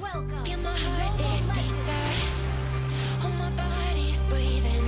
Welcome. Feel my heart, it's beating. Oh, my body's breathing.